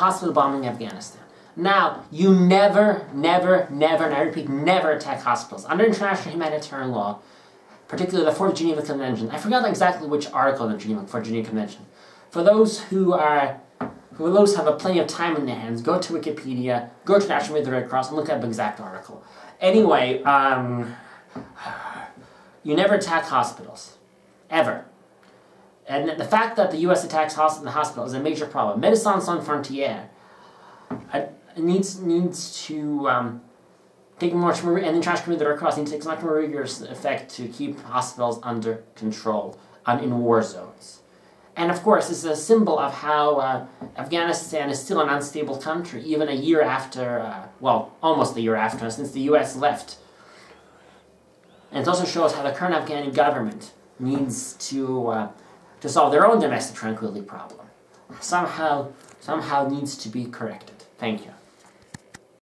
hospital bombing in Afghanistan. Now, you never, never, never, and I repeat, never attack hospitals. Under international humanitarian law, particularly the Fourth Geneva Convention, I forgot exactly which article in the Geneva, Fourth Geneva Convention. For those who are, for those who have a plenty of time in their hands, go to Wikipedia, go to National Committee Red Cross, and look up the exact article. Anyway, um, you never attack hospitals. Ever. And the fact that the U.S. attacks the hospital is a major problem. Médecins Sans Frontières uh, needs needs to um, take much more, and the international community, the Red Cross needs to take much more rigorous effect to keep hospitals under control um, in war zones. And of course, is a symbol of how uh, Afghanistan is still an unstable country, even a year after, uh, well, almost a year after, since the U.S. left. And it also shows how the current Afghan government needs to, uh, to solve their own domestic tranquility problem. Somehow, somehow needs to be corrected. Thank you.